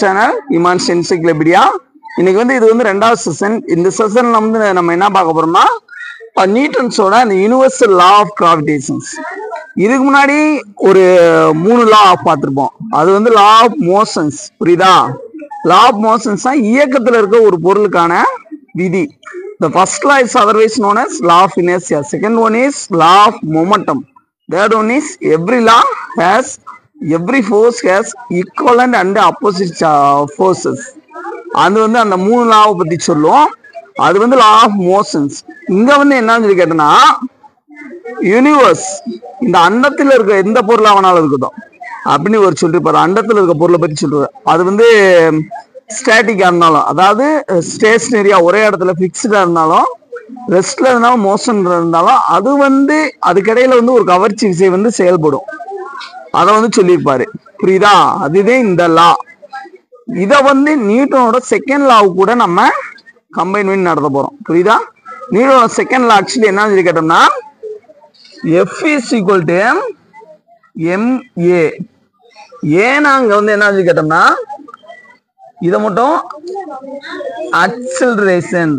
Channel இமான்ஸ் encyclopedia இன்னைக்கு வந்து இது வந்து ரெண்டாவது செஷன் இந்த செஷன்ல வந்து நம்ம என்ன பார்க்க போறோம்னா நியூட்டன்ஸோட அந்த யூனிவர்சல் லா ஆஃப் கிராவிடேஷன்ஸ் இதுக்கு முன்னாடி ஒரு மூணு லா ஆஃப் பார்த்துருப்போம். அது வந்து லா ஆஃப் மோஷன்ஸ் புரியுதா? லா ஆஃப் மோஷன்ஸ் தான் இயக்கத்தில் இருக்க ஒரு பொருளுக்கான விதி. The first law is otherwise known as law of இனேசியா second one is law of momentum third one is every law has every force has equal and opposite uh, forces அது வந்து அந்த மூணு லாவை பற்றி சொல்லுவோம். அது வந்து லா ஆஃப் மோஷன்ஸ் இங்கே வந்து என்னன்னு சொல்லி கேட்டோன்னா யூனிவர்ஸ் இந்த அண்டத்தில் இருக்க எந்த பொருளாக வேணாலும் இருக்கட்டும். அப்படின்னு ஒரு சொல்லிருப்பாரு அண்டத்தில் இருக்க பொருளை பற்றி சொல்லுவார் அது வந்து ஸ்டாட்டிக்காக இருந்தாலும் அதாவது ஸ்டேஷ்னரியாக ஒரே இடத்துல ஃபிக்ஸ்டாக இருந்தாலும் ரெஸ்ட்ல இருந்தாலும் மோஷன் இருந்தாலும் அது வந்து அதுக்கிடையில வந்து ஒரு கவர்ச்சி விசை வந்து செயல்படும். அதை வந்து சொல்லியிருப்பாரு. புரியுதா? அதுதான் இந்த லா இதை வந்து நியூட்டனோட செகண்ட் லாவு கூட நம்ம கம்பைன் பண்ணி நடத்த போறோம். புரியுதா? நியூட்டனோட செகண்ட் லா ஆக்சுவலி என்ன சொல்லி கேட்டோம்னா F is equal to M M A ஏன்னா அங்கே வந்து என்ன சொல்லி கேட்டோம்னா இதை மட்டும் அக்சலரேஷன்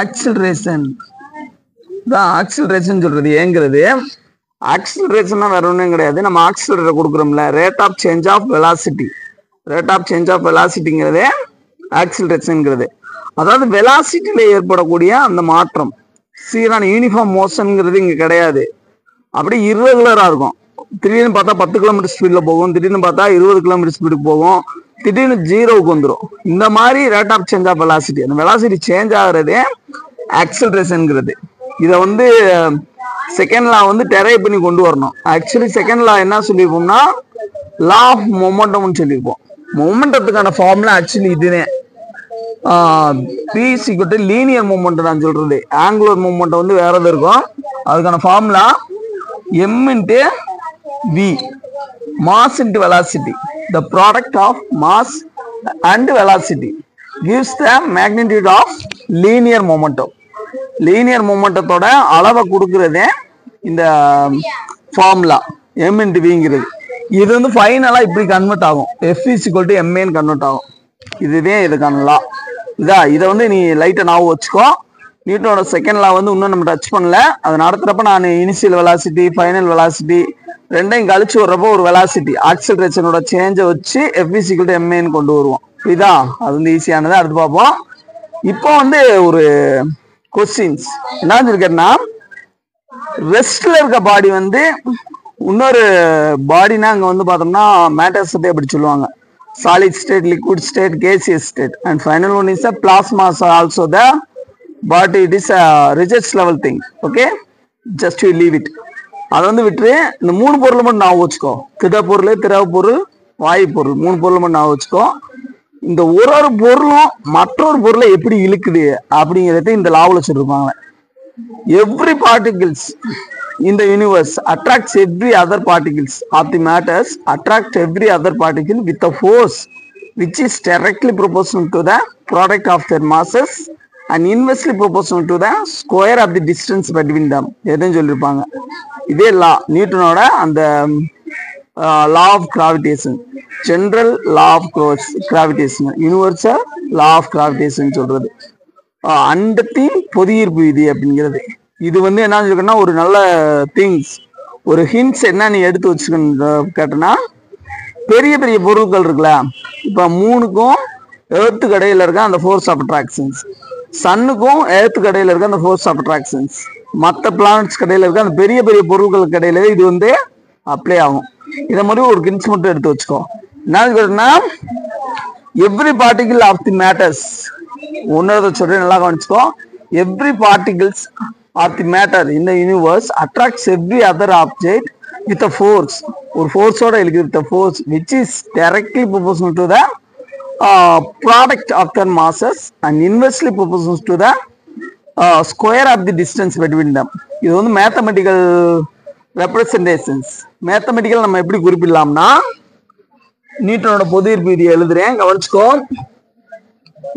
ஆக்சிலரேஷன் தான் ஆக்சிலரேஷன் சொல்றது. ஏங்கிறது? ஆக்சிலரேஷன்னா வேற ஒன்றும் கிடையாது. நம்ம accelerator கொடுக்குறோம்ல. Rate of change of velocity rate of change of வெலாசிட்டிங்கிறதே ஆக்சிலரேஷனுங்கிறது அதாவது வெலாசிட்டியில் ஏற்படக்கூடிய அந்த மாற்றம். சீரான யூனிஃபார்ம் மோஷனுங்கிறது இங்கே கிடையாது. அப்படியே irregular-ஆ இருக்கும். திடீர்னு பார்த்தா பத்து கிலோமீட்டர் ஸ்பீடில் போகும். திடீர்னு பார்த்தா இருபது கிலோமீட்டர் ஸ்பீடுக்கு போகும். திடீர்னு ஜீரோவுக்கு வந்துடும் இந்த மாதிரி rate of change of velocity அந்த வெலாசிட்டி சேஞ்ச் ஆகிறதே ஆக்சலரேஷன்ங்கிறது இதை வந்து செகண்ட் லா வந்து டெரைவ் பண்ணி கொண்டு வரணும். ஆக்சுவலி செகண்ட் லா என்ன சொல்லியிருப்போம்னா லா ஆஃப் மொமெண்டம்னு சொல்லியிருப்போம். மொமெண்டத்துக்கான ஃபார்முலா ஆக்சுவலி இதுவே பி சிக்கிட்டு லீனியர் மூமெண்ட் நான் சொல்றது. ஆங்குலர் மூமெண்ட் வந்து வேற எது இருக்கும்? அதுக்கான formula M into V mass into velocity the product of mass and velocity. Gives the magnitude of linear momentum linear மொமெண்டத்தோட அளவை கொடுக்கறதே இந்த ஃபார்முலா எம் இன்டு விங்கிறது இது வந்து ஃபைனலா இப்படி கன்வெர்ட் ஆகும். எஃப் இஸ் டு எம்ஏன்னு கன்வெர்ட் ஆகும். இதுவே இதுக்கான லா இதா இதை வந்து நீ லைட்டை ஞாபகம் வச்சுக்கோ. நியூட்டனோட செகண்ட் லா வந்து இன்னும் நம்ம டச் பண்ணல. அதை நடத்துறப்ப நான் இனிஷியல் வெலாசிட்டி ஃபைனல் வெலாசிட்டி ரெண்டையும் கழிச்சு வர்றப்போ ஒரு வெலாசிட்டி ஆக்சிலரேஷனோட சேஞ்சை வச்சு எஃபிசிக்கல் எம்ஏன்னு கொண்டு வருவோம். இதா அது வந்து ஈஸியானது அடுத்து பார்ப்போம். இப்போ வந்து ஒரு கொஸ்டின்ஸ் என்ன சொல்லிருக்கேன்னா ரெஸ்ட்ல இருக்க பாடி வந்து இன்னொரு பாடினா அங்கே வந்து பார்த்தோம்னா மேட்டர் ஸ்டேட் அப்படி சொல்லுவாங்க. Solid state liquid state gaseous state and final one is a plasmas also the but it is rejects level thing okay just you leave it அதை வந்து விட்டுரு இந்த மூணு பொருள் மட்டும் நான் வச்சுக்கோ திட பொருள் திரவ பொருள் வாயு பொருள் மூணு பொருள் மட்டும் நான் வச்சுக்கோ இந்த ஒரு ஒரு பொருளும் மற்றொரு பொருளை எப்படி இழுக்குது அப்படிங்கிறத இந்த லாவில் சொல்லியிருப்பாங்க எவ்ரி பார்ட்டிகிள்ஸ் இந்த universe attracts every other particles of the matters attract every other particle with a force which is directly proportional to the product of their masses and inversely proportional to the square of the distance between them எதுன்னு சொல்லியிருப்பாங்க இதே law நியூட்டனோட அந்த law of gravitation general law of gravitation universal law of gravitation சொல்றது. ஆஹ் அண்டத்தின் பொதியீர்ப்பு விதி அப்படிங்கிறது. இது வந்து என்ன சொல்லிருக்கேன்னா ஒரு நல்ல திங்ஸ் ஒரு ஹிண்ட்ஸ் என்ன நீ எடுத்து வச்சுக்கணும் கேட்டனா பெரிய பெரிய பொருட்கள் இருக்குல்ல. இப்போ மூணுக்கும் ஏர்த்து கடையில் இருக்க அந்த ஃபோர்ஸ் ஆஃப் அட்ராக்ஷன்ஸ் சன்னுக்கும் ஏர்த்து கடையில் இருக்க அந்த ஃபோர்ஸ் ஆஃப் அட்ராக்ஷன்ஸ் மற்ற பிளானட்ஸ் கடையில் இருக்க அந்த பெரிய பெரிய பொருட்களுக்கு இடையில இது வந்து அப்ளை ஆகும். இதை மாதிரி ஒரு கிண்ட்ஸ் மட்டும் எடுத்து வச்சுக்கோ. என்ன every particle of the matters ஒன்னதை சொல்லி நல்லா கவனிச்சுக்கோ. Every particles of the matter இந்த universe attracts every other object with a force ஒரு ஃபோர்ஸோட இருக்கு with a force which is directly proportional to the Uh, product of masses masses and inversely to to the square of the uh, distance between them. இது வந்து mathematical representations mathematical நம்ம எப்படி குறிப்பிடலாம்னா நியூட்டனோட பொது ஈர்ப்பு விதியை எழுதுறேன் கவனிச்சுக்கோ.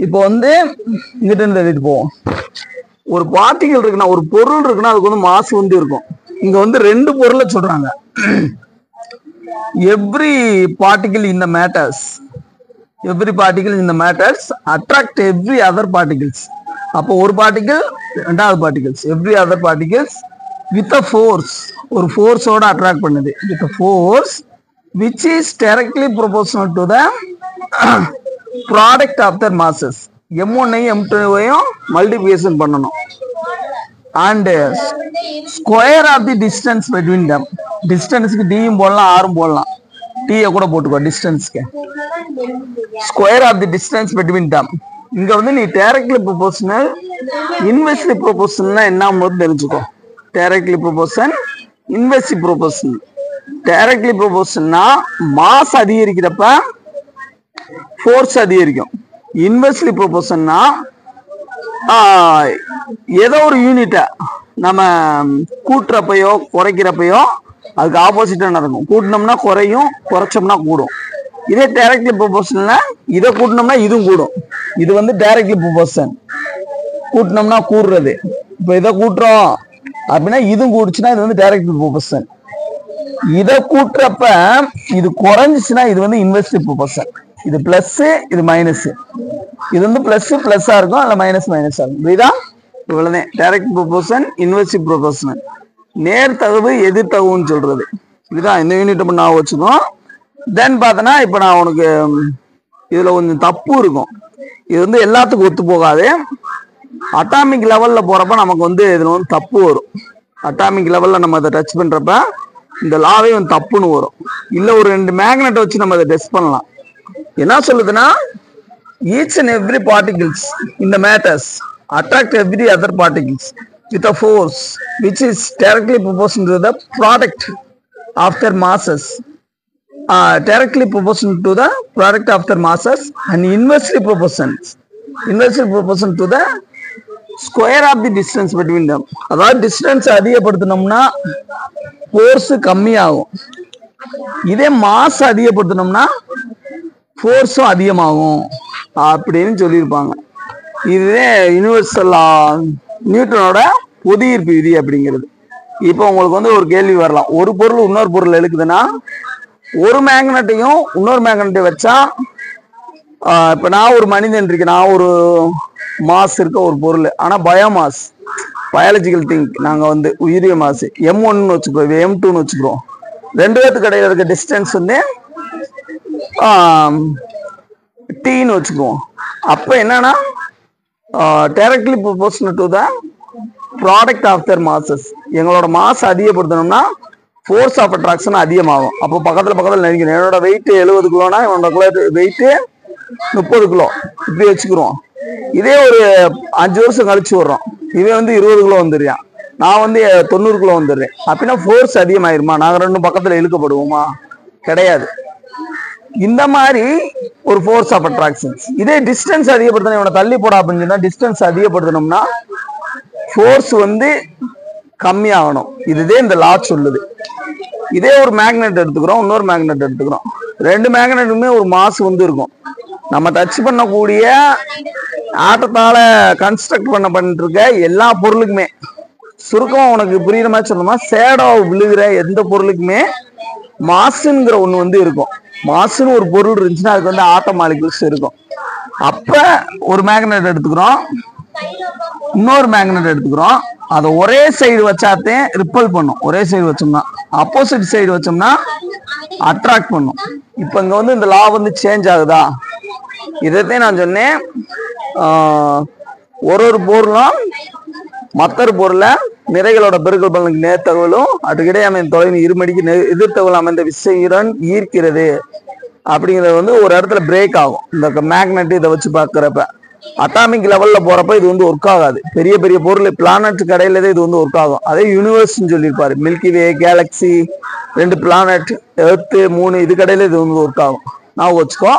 இப்போ வந்து இங்கிட்ட இருந்து எழுதிட்டு போவோம். ஒரு பார்ட்டிகல் இருக்குன்னா ஒரு பொருள் இருக்குன்னா அதுக்கு வந்து மாசு வந்து இருக்கும். இங்க வந்து ரெண்டு பொருளை சொல்றாங்க. Every particle in the matters every particle இந்த matters attract every other particles அப்போ ஒரு பார்ட்டிகிள் ரெண்டாவது particles every other particles with a force ஒரு ஃபோர்ஸோட அட்ராக்ட் பண்ணுது. With a force which is directly proportional to the product of their masses M ஒன்னையும் M டூவையும் multiplication பண்ணணும். And square of the distance between them டிஸ்டன்ஸுக்கு டியும் போடலாம் ஆறும் போடலாம். டீயை கூட போட்டுக்கோ டிஸ்டன்ஸ்க்கு square of the distance between them இங்க வந்து நீ டேரக்ட்லி ப்ரொபோஷனல் இன்வெஸ்ட்லி ப்ரொபோஷனல்னா என்ன தெரிஞ்சுக்கோ. Directly proportion inversely proportional directly ப்ரொபோஷன்னா mass அதிகரிக்கிறப்ப ஃபோர்ஸ் அதிகரிக்கும். இன்வெஸ்ட்லி ப்ரொபோஷன்னா ஏதோ ஒரு யூனிட்டை நம்ம கூட்டுறப்பையோ குறைக்கிறப்பையோ அதுக்கு ஆப்போசிட்டாக நடக்கும். கூட்டினோம்னா குறையும் குறைச்சோம்னா கூடும். இதே டைரக்ட்லி ப்ரொபோஷன்ல இதை கூட்டினோம்னா இதுவும் கூடும். இது வந்து டைரக்ட்லி ப்ரொபோஷன் கூட்டினோம்னா கூடுறது. இப்போ இதை கூட்டுறோம் அப்படின்னா இதுவும் கூடுச்சுன்னா இது வந்து டைரக்ட்லி ப்ரொபோஷன் இதை கூட்டுறப்ப இது குறைஞ்சிச்சுன்னா இது வந்து இன்வெஸ்டிவ் ப்ரொபோஷன் இது பிளஸ் இது மைனஸ் இது வந்து பிளஸ் பிளஸ்ஸாக இருக்கும் அதில் மைனஸ் மைனஸா இருக்கும். புரியுதா? இவ்வளோதான் டைரக்ட் ப்ரொபோஷன் இன்வெஸ்டிவ் ப்ரொபோஷன் நேர்த்தகவு எதிர்த்தகவுன்னு சொல்றது. இதுதான் இந்த யூனிட் நான் வச்சுக்கோம் தென் பார்த்தனா இப்போ நான் உனக்கு இதில் கொஞ்சம் தப்பு இருக்கும். இது வந்து எல்லாத்துக்கும் ஒத்து போகாது. அட்டாமிக் லெவலில் போகிறப்ப நமக்கு வந்து இதில் வந்து தப்பு வரும். அட்டாமிக் லெவலில் நம்ம அதை டச் பண்ணுறப்ப இந்த லாவே வந்து தப்புன்னு வரும். இல்லை ஒரு ரெண்டு மேக்னெட்டை வச்சு நம்ம அதை டெஸ்ட் பண்ணலாம். என்ன சொல்லுதுன்னா ஈச் அண்ட் எவ்ரி பார்ட்டிகிள்ஸ் இந்த matters attract every other particles with a force which is directly proportion to the product of their masses directly proportional to the product of their masses and inversely proportions inversely proportional to the square of the distance between them அதாவது distance அதிகப்படுத்தினோம்னா force கம்மியாகும் இதே mass அதிகப்படுத்தினோம்னா ஃபோர்ஸும் அதிகமாகும் அப்படின்னு சொல்லியிருப்பாங்க இதுவே universal நியூட்டனோட பொது ஈர்ப்பு விதி அப்படிங்கிறது. இப்போ உங்களுக்கு வந்து ஒரு கேள்வி வரலாம். ஒரு பொருள் இன்னொரு பொருள் எழுக்குதுன்னா ஒரு மேக்னட்டையும் இன்னொரு மேக்னெட்டை வச்சா இப்போ நான் ஒரு மனிதன் இருக்கேன். நான் ஒரு மாஸ் இருக்க ஒரு பொருள். ஆனால் பயோமாஸ் பயாலஜிக்கல் திங்க் நாங்கள் வந்து உயிரிய மாசு எம் ஒன்னு வச்சுக்கிறோம். எம் டூன்னு வச்சுக்கிறோம். ரெண்டு பேத்துக்கு இடையில இருக்க டிஸ்டன்ஸ் வந்து டீன்னு வச்சுக்குவோம். அப்போ என்னன்னா directly proportional to the product of their masses எங்களோட மாஸ் அதிகப்படுத்தணும்னா ஃபோர்ஸ் ஆஃப் அட்ராக்ஷன் அதிகமாகும். அப்போ பக்கத்தில் பக்கத்தில் நினைக்கணும் என்னோட வெயிட் எழுபது கிலோனா என்னோட கிலோ வெயிட்டு முப்பது கிலோ. இப்படி வச்சுக்கிறோம் இதே ஒரு அஞ்சு வருஷம் கழிச்சு வர்றோம். இவன் வந்து இருபது கிலோ வந்துடுறான். நான் வந்து தொண்ணூறு கிலோ வந்துடுறேன். அப்படின்னா ஃபோர்ஸ் அதிகமாயிருமா? நாங்கள் ரெண்டும் பக்கத்தில் இழுக்கப்படுவோமா? கிடையாது. இந்த மாதிரி ஒரு ஃபோர்ஸ் ஆஃப் அட்ராக்ஷன்ஸ் இதே டிஸ்டன்ஸ் அதிகப்படுத்தணும் இவனை தள்ளி போட அப்படின்னு சொன்னா டிஸ்டன்ஸ் அதிகப்படுத்தணும்னா ஃபோர்ஸ் வந்து கம்மியாகணும். இதுதே இந்த லா சொல்லுது. இதே ஒரு மேக்னெட் எடுத்துக்கிறோம் இன்னொரு மேக்னெட் எடுத்துக்கிறோம். ரெண்டு மேக்னெட்டுமே ஒரு மாசு வந்து இருக்கும். நம்ம டச் பண்ணக்கூடிய ஆட்டத்தால கன்ஸ்ட்ரக்ட் பண்ண பண்ணிட்டு இருக்க எல்லா பொருளுக்குமே. சுருக்கம் உனக்கு புரியுற மாதிரி சொல்லணுமா சேடோ விழுகிற எந்த பொருளுக்குமே மாசுங்கிற ஒன்று வந்து இருக்கும். மாசுன்னு ஒரு பொருள் இருந்துச்சுன்னா அதுக்கு வந்து ஆட்ட மாலிகுல்ஸ் இருக்கும். அப்ப ஒரு மேக்னெட் எடுத்துக்கிறோம். இன்னொரு மேக்னெட் எடுத்துக்கிறோம். அதை ஒரே சைடு வச்சாத்தே ரிப்பல் பண்ணும். ஒரே சைடு வச்சோம்னா அப்போசிட் சைடு வச்சோம்னா அட்ராக்ட் பண்ணும். இப்போ இங்க வந்து இந்த லா வந்து சேஞ்ச் ஆகுதா? இதைத்தான் நான் சொன்னேன். ஒரு ஒரு பொருளும் மற்றொரு பொருள நிறைகளோட பெருக்கல் பலனுக்கு நேர்த்தகவலும் அதுக்கிடையே அமைந்த தொலைவின் இருமடிக்கு எதிர்த்தகவல் அமைந்த விசையுடன் ஈர்க்கிறது. அப்படிங்கிறது வந்து ஒரு இடத்துல பிரேக் ஆகும். இந்த மேக்னெட் இதை வச்சு பார்க்குறப்ப. அட்டாமிக் லெவல்ல போறப்ப இது வந்து ஒர்க் ஆகாது. பெரிய பெரிய பொருள் பிளானட் கடையில் தான் இது வந்து ஒர்க் ஆகும். அதே யூனிவர்ஸ்னு சொல்லியிருப்பாரு. மில்கி வே கேலக்ஸி ரெண்டு பிளானட் எர்த்து மூணு இது கடையில இது வந்து ஒர்க் ஆகும். நான் வச்சுக்கோ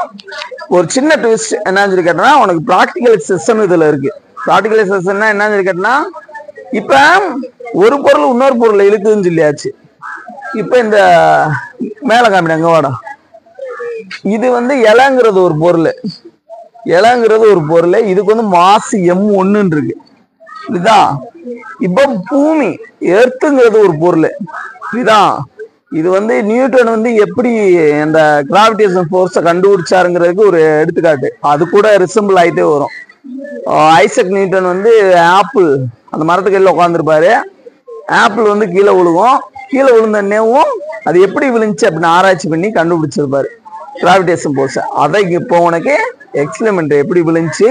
ஒரு சின்ன ட்விஸ்ட் என்னன்னு சொல்லி கேட்டனா உனக்கு ப்ராக்டிக்கல் சிஸ்டம் இதுல இருக்கு. ப்ராக்டிக்கல் என்னன்னு கேட்டனா இப்ப ஒரு பொருள் இன்னொரு பொருளை இழுக்குதுன்னு சொல்லியாச்சு. இப்ப இந்த மேல காமிட அங்க வாடா. இது வந்து இலைங்கிறது ஒரு பொருள். இலைங்கிறது ஒரு பொருள். இதுக்கு வந்து மாசு எம் ஒண்ணுன்னு இருக்கு. இதுதான் இப்போ பூமி எர்த்துங்கிறது ஒரு பொருள். இதுதான் இது வந்து நியூட்டன் வந்து எப்படி அந்த கிராவிடேஷன் ஃபோர்ஸை கண்டுபிடிச்சாருங்கிறதுக்கு ஒரு எடுத்துக்காட்டு. அது கூட ரிசம்பிள் ஆயிட்டே வரும். ஐசக் நியூட்டன் வந்து ஆப்பிள் அந்த மரத்துக்கு கீழே உட்காந்துருப்பாரு ஆப்பிள் வந்து கீழே விழுகும். கீழே விழுந்தன்னேவும் அது எப்படி விழுந்துச்சு அப்படின்னு ஆராய்ச்சி பண்ணி கண்டுபிடிச்சிருப்பாரு. கிராவிடேஷன் போர்ஸ் அதை இப்போ உனக்கு எக்ஸ்பிரிமெண்ட் எப்படி விழுந்துச்சு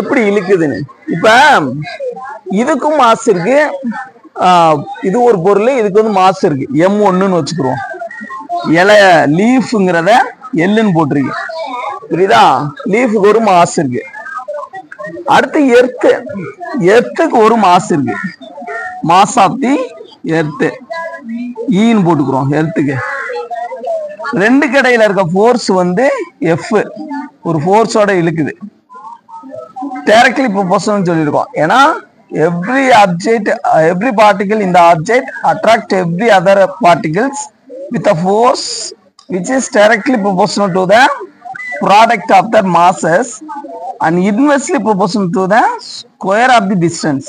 எப்படி இழுக்குதுன்னு. இப்போ இதுக்கும் மாசு இருக்கு. இது ஒரு பொருள் இதுக்கு வந்து மாசு இருக்கு. எம் ஒன்றுன்னு வச்சுக்கிறோம் இலை லீஃபுங்கிறத எல்லுன்னு போட்டிருக்கு. புரியுதா? லீஃபுக்கு ஒரு மாசு இருக்கு. அடுத்து எர்த்து. எர்த்துக்கு ஒரு மாசு இருக்கு. மாஸ் ஆஃப் தி எர்த்து ஈன்னு போட்டுக்கிறோம் எர்த்துக்கு ரெண்டு கடையில இருக்க ஃபோர்ஸ் வந்து எஃப் ஒரு ஃபோர்ஸோட இழுக்குது. டைரக்ட்லி ப்ரொபோஷன் சொல்லியிருக்கோம். ஏன்னா எவ்ரி அப்ஜெக்ட் எவ்ரி பார்ட்டிகிள் இந்த object attract every other particles with a force which is directly proportional to the product of the masses and inversely proportional to the square of the distance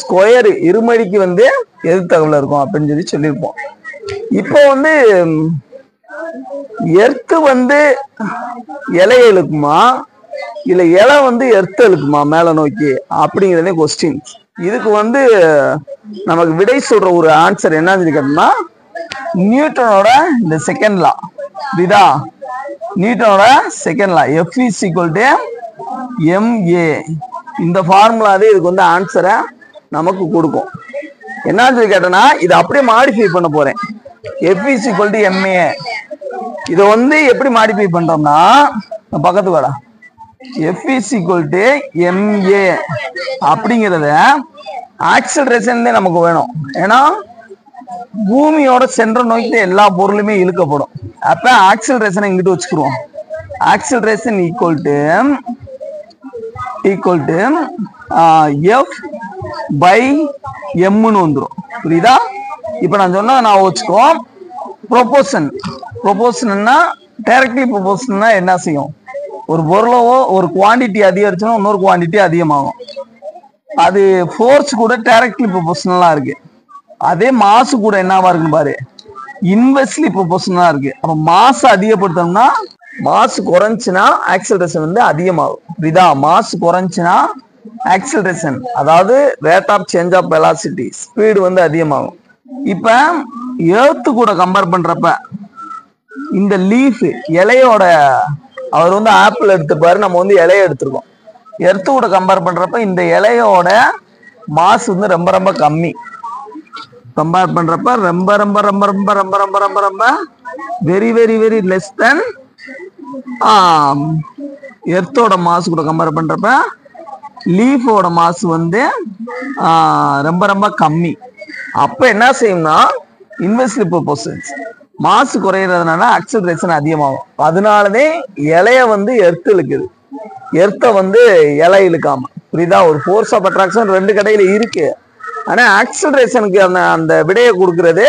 square இருமடிக்கு வந்து எது தகவல் இருக்கும் அப்படின்னு சொல்லி சொல்லியிருப்போம். இப்போ வந்து எர்த்து வந்து இலைய இழுக்குமா இல்லை இலை வந்து எர்த்து இழுக்குமா மேலே நோக்கி? அப்படிங்கிறதே கொஸ்டின் இதுக்கு வந்து நமக்கு விடை சொல்ற ஒரு ஆன்சர் என்னன்னு சொல்லி கேட்டோம்னா நியூட்டனோட இந்த செகண்ட் லா புரியுதா? நியூட்டனோட second law F is equal to M A இந்த ஃபார்முலாவே இதுக்கு வந்து ஆன்சரை நமக்கு கொடுக்கும். என்னன்னு சொல்லி கேட்டோம்னா இதை அப்படியே மாடிஃபை பண்ண போறேன். F is equal to M A இதை வந்து எப்படி மாடிஃபை பண்றோம்னா பக்கத்து வாடா. F is equal to M A அப்படிங்கிறத ஆக்சலரேஷன் நமக்கு வேணும். ஏன்னா பூமியோட சென்ற நோய்க்கு எல்லா பொருளுமே இழுக்கப்படும். அப்ப ஆக்சலரேஷனை இங்கிட்டு வச்சுக்கிறோம் acceleration equal to equal to F by எம்னு வந்துடும் புரியுதா? இப்போ நான் சொன்ன நான் வச்சுக்கோ ப்ரொபோஷன் ப்ரொபோஷன்னா டைரக்ட்லி ப்ரொபோஷன்னா என்ன செய்யும்? ஒரு பொருளவோ ஒரு குவான்டிட்டி அதிகரிச்சோன்னா இன்னொரு குவான்டிட்டி அதிகமாகும். அது ஃபோர்ஸ் கூட டைரக்ட்லி ப்ரொபோஷனலாக இருக்குது அதே மாசு கூட என்னவா இருக்குன்னு பாரு? இன்வெர்ஸ்லி ப்ரொபோஷனா இருக்கு. அப்ப மாசு அதிகப்படுத்தணும்னா மாசு குறைஞ்சுன்னா ஆக்சலரேஷன் வந்து அதிகமாகும். புரியுதா? மாசு குறைஞ்சுன்னா ஆக்சலரேஷன் அதாவது rate of change of velocity speed வந்து அதிகமாகும். இப்ப ஏர்த்து கூட கம்பேர் பண்றப்ப இந்த லீஃப் இலையோட அவர் வந்து ஆப்பிள் எடுத்துப்பாரு நம்ம வந்து இலைய எடுத்திருக்கோம். எர்த்து கூட கம்பேர் பண்றப்ப இந்த இலையோட மாசு வந்து ரொம்ப ரொம்ப கம்மி. கம்பேர் பண்றப்ப ரொம்ப ரொம்ப ரொம்ப ரொம்ப ரொம்ப ரொம்ப ரொம்ப ரொம்ப very very very less than எர்த்தோட mass கூட கம்பேர் பண்றப்ப லீஃபோட மாசு வந்து ரொம்ப ரொம்ப கம்மி. அப்ப என்ன செய்யும்னா இன்வெஸ்ட்லி ப்ரொபோசன்ஸ் மாசு குறையிறதுனால அக்சலரேஷன் அதிகமாகும். அதனாலதே இலைய வந்து எர்த்து இழுக்குது. எர்த்தை வந்து இலை இழுக்காம. புரியுதா? ஒரு ஃபோர்ஸ் ஆஃப் அட்ராக்ஷன் ரெண்டு கடையில இருக்கு. ஆனால் ஆக்சலரேஷனுக்கு அந்த அந்த விடையை கொடுக்கறது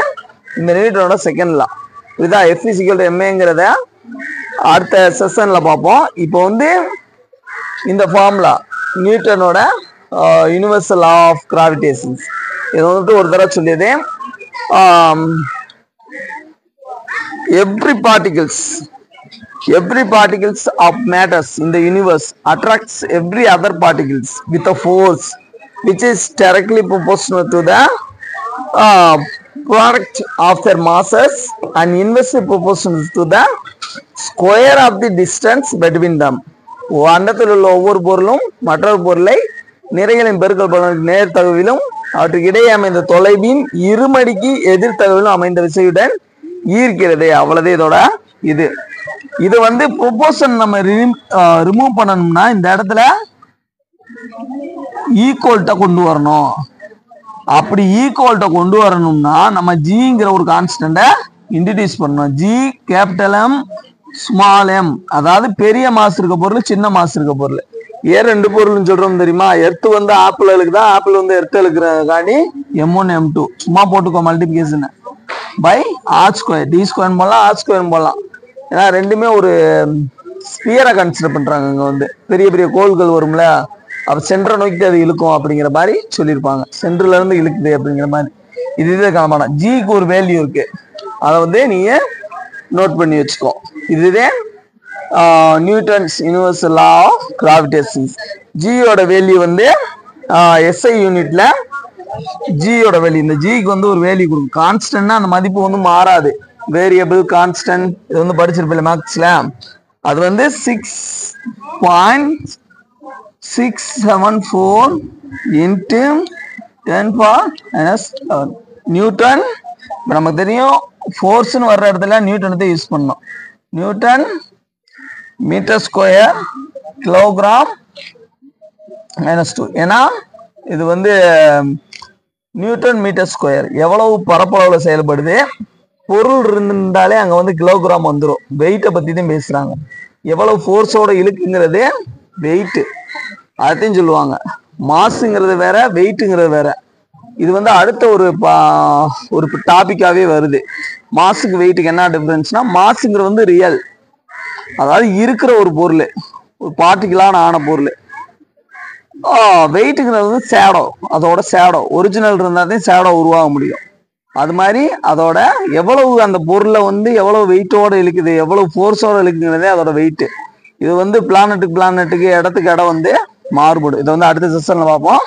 இந்த நியூட்டனோட செகண்ட் லா புரியுதா எஃப் எம்ஏங்கிறத அடுத்த செஷனில் பார்ப்போம். இப்போ வந்து இந்த ஃபார்முலா நியூட்டனோட யூனிவர்சல் லா ஆஃப் கிராவிடேஷன்ஸ் இது வந்துட்டு ஒரு தடவை சொல்லியது every particles every particles of matters இந்த universe attracts every other particles with a force which is directly proportional to the uh, product of their masses and inversely proportional to the square of the distance between them. அண்டத்தில் உள்ள ஒவ்வொரு பொருளும் மற்றொரு பொருளை நிறைகளின் பெருக்கல் பலனுக்கு நேர் தகவிலும் அவற்றுக்கு இடையே அமைந்த தொலைவின் இருமடிக்கு எதிர் தகவிலும் அமைந்த விசையுடன் ஈர்க்கிறது. அவ்வளவு இதோட இது. இது வந்து ப்ரொபோஷன் நம்ம ரிமூவ் பண்ணணும்னா இந்த இடத்துல ஈக்குவல்ட்டாக கொண்டு வரணும். அப்படி ஈக்குவல்ட்டை கொண்டு வரணும்னா நம்ம ஜிங்கிற ஒரு கான்ஸ்டண்ட்டை இன்ட்ரடியூஸ் பண்ணணும். G capital M small M அதாவது பெரிய மாசு இருக்க பொருள் சின்ன மாசு இருக்க பொருள். ஏன் ரெண்டு பொருள்னு சொல்றோம் தெரியுமா? எர்த்து வந்து ஆப்பிள் எழுக்குதா ஆப்பிள் வந்து எர்த்து இழுக்கிறதுக்காண்டி எம் ஒன் எம் டூ சும்மா போட்டுக்கோ multiplication by R square D square போடலாம் ஆர் ஸ்கொயர் போடலாம். ஏன்னா ரெண்டுமே ஒரு ஸ்பியரை கன்சிடர் பண்றாங்க இங்க வந்து. பெரிய பெரிய கோள்கள் வரும்ல. அப்ப சென்டரை நோக்கி அது இழுக்கும் அப்படிங்கிற மாதிரி சொல்லியிருப்பாங்க. சென்டர்ல இருந்து இழுக்குது அப்படிங்கிற மாதிரி. இது இதே காணமான ஜிக்கு ஒரு வேல்யூ இருக்கு. அதை வந்து நீங்க நோட் பண்ணி வச்சுக்கோ. இதுதே Newton's universal law of gravitation ஜியோட value வந்து எஸ்ஐ யூனிட்ல ஜியோட வேல்யூ இந்த ஜிக்கு வந்து ஒரு வேல்யூ கொடுக்கும். கான்ஸ்டன்ட்னா அந்த மதிப்பு வந்து மாறாது. வேரியபிள் கான்ஸ்டன்ட் இது வந்து படிச்சிருப்பில்ல மேக்ஸ்ல அது வந்து six point six seven four into ten power minus newton இப்போ நமக்கு தெரியும் ஃபோர்ஸ்னு வர்ற இடத்துல நியூட்டனத்தை யூஸ் பண்ணோம் newton metre square kilogram minus two ஏன்னா இது வந்து நியூட்டன் மீட்டர் ஸ்கொயர் எவ்வளவு பரப்பளவில் செயல்படுது? பொருள் இருந்தாலே அங்கே வந்து கிலோகிராம் வந்துடும் வெயிட்டை பற்றி தான் பேசுகிறாங்க எவ்வளவு ஃபோர்ஸோட இழுக்குங்கிறது வெயிட்டு அதையும் சொல்லுவாங்க. மாசுங்கிறது வேற வெயிட்டுங்கிறது வேற. இது வந்து அடுத்த ஒரு பா- ஒரு டாபிக்காவே வருது. மாசுக்கு வெயிட்டுக்கு என்ன டிஃப்ரென்ஸ்னா மாசுங்கிறது வந்து ரியல் அதாவது இருக்கிற ஒரு பொருள் ஒரு பார்ட்டிகலான ஆன பொருள். வெயிட்டுங்கிறது வந்து சேடோ அதோட சேடோ ஒரிஜினல் இருந்தால் தான் சேடோ உருவாக முடியும். அது மாதிரி அதோட எவ்வளவு அந்த பொருளை வந்து எவ்வளவு வெயிட்டோட இழுக்குது எவ்வளவு ஃபோர்ஸோட இழுக்குங்கிறதே அதோட வெயிட்டு இது வந்து பிளானட்டுக்கு பிளானட்டுக்கு இடத்துக்கு இடம் வந்து மாறுபடும் இதை வந்து அடுத்த செஷனில் பார்ப்போம்.